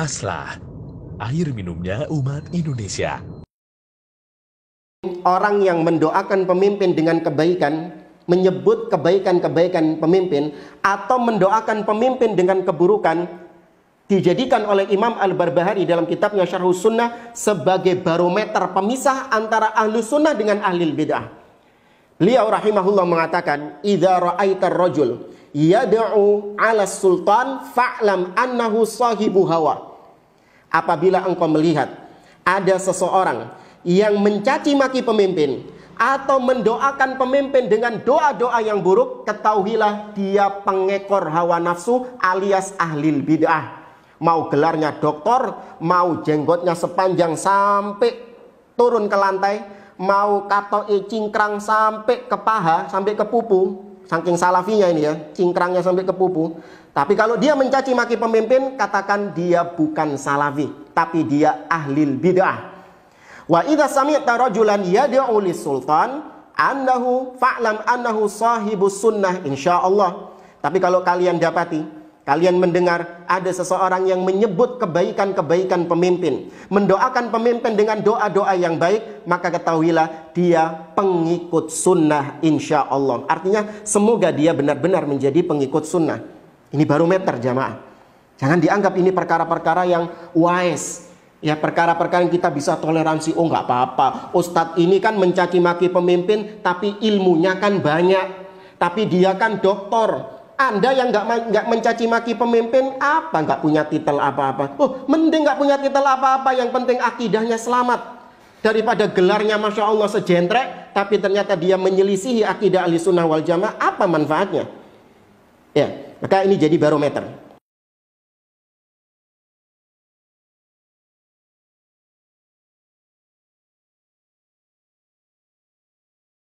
Maslah, air minumnya umat Indonesia. Orang yang mendoakan pemimpin dengan kebaikan, menyebut kebaikan-kebaikan pemimpin, atau mendoakan pemimpin dengan keburukan, dijadikan oleh Imam Al-Barbahari dalam kitabnya Syarhus Sunnah sebagai barometer pemisah antara ahlu sunnah dengan ahli bid'ah. Beliau rahimahullah mengatakan, "Idza ra'aitar rajul yad'u 'ala sultan fa'lam annahu sahibu hawa." Apabila engkau melihat ada seseorang yang mencaci maki pemimpin atau mendoakan pemimpin dengan doa-doa yang buruk, ketahuilah dia pengekor hawa nafsu alias ahli bid'ah. Mau gelarnya doktor, mau jenggotnya sepanjang sampai turun ke lantai, mau kato e cingkrang sampai ke paha, sampai ke pupu, saking salafinya ini ya, cingkrangnya sampai ke pupu. Tapi kalau dia mencaci maki pemimpin, katakan dia bukan salafi, tapi dia ahli bid'ah. Wa idza sami'ta rajulan yad'u sultan annahu fa'lam annahu sahibus sunnah insyaallah. Tapi kalau kalian dapati kalian mendengar ada seseorang yang menyebut kebaikan-kebaikan pemimpin, mendoakan pemimpin dengan doa-doa yang baik, maka ketahuilah dia pengikut sunnah insya Allah. Artinya semoga dia benar-benar menjadi pengikut sunnah. Ini barometer jamaah. Jangan dianggap ini perkara-perkara yang wise. Ya perkara-perkara yang kita bisa toleransi. Oh nggak apa-apa. Ustadz ini kan mencaci maki pemimpin. Tapi ilmunya kan banyak. Tapi dia kan doktor. Anda yang nggak nggak mencaci maki pemimpin apa nggak punya titel apa-apa? Oh mending nggak punya titel apa-apa. Yang penting akidahnya selamat daripada gelarnya masya Allah sejentrek, tapi ternyata dia menyelisihi akidah ahli sunnah wal jamaah. Apa manfaatnya? Ya, maka ini jadi barometer.